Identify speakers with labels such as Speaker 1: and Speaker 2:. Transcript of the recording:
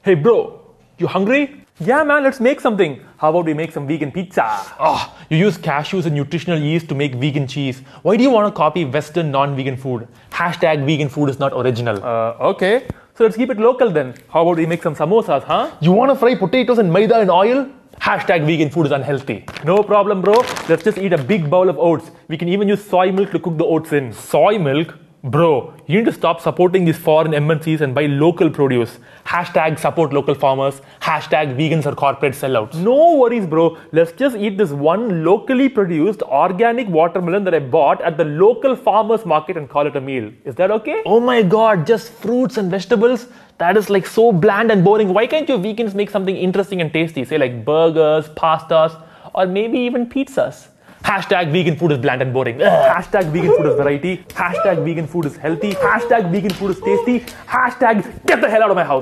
Speaker 1: Hey bro, you hungry? Yeah man, let's make something. How about we make some vegan pizza?
Speaker 2: Oh, you use cashews and nutritional yeast to make vegan cheese. Why do you want to copy Western non-vegan food? Hashtag vegan food is not original.
Speaker 1: Uh, okay. So let's keep it local then. How about we make some samosas, huh?
Speaker 2: you want to fry potatoes and maida in oil? Hashtag vegan food is unhealthy.
Speaker 1: No problem, bro. Let's just eat a big bowl of oats. We can even use soy milk to cook the oats in.
Speaker 2: Soy milk? Bro, you need to stop supporting these foreign MNCs and buy local produce. Hashtag support local farmers. Hashtag vegans are corporate sellouts.
Speaker 1: No worries, bro. Let's just eat this one locally produced organic watermelon that I bought at the local farmers market and call it a meal. Is that okay?
Speaker 2: Oh my god, just fruits and vegetables? That is like so bland and boring. Why can't you vegans make something interesting and tasty? Say like burgers, pastas, or maybe even pizzas. Hashtag vegan food is bland and boring. Ugh.
Speaker 1: Hashtag vegan food is variety. Hashtag vegan food is healthy. Hashtag vegan food is tasty. Hashtag get the hell out of my house.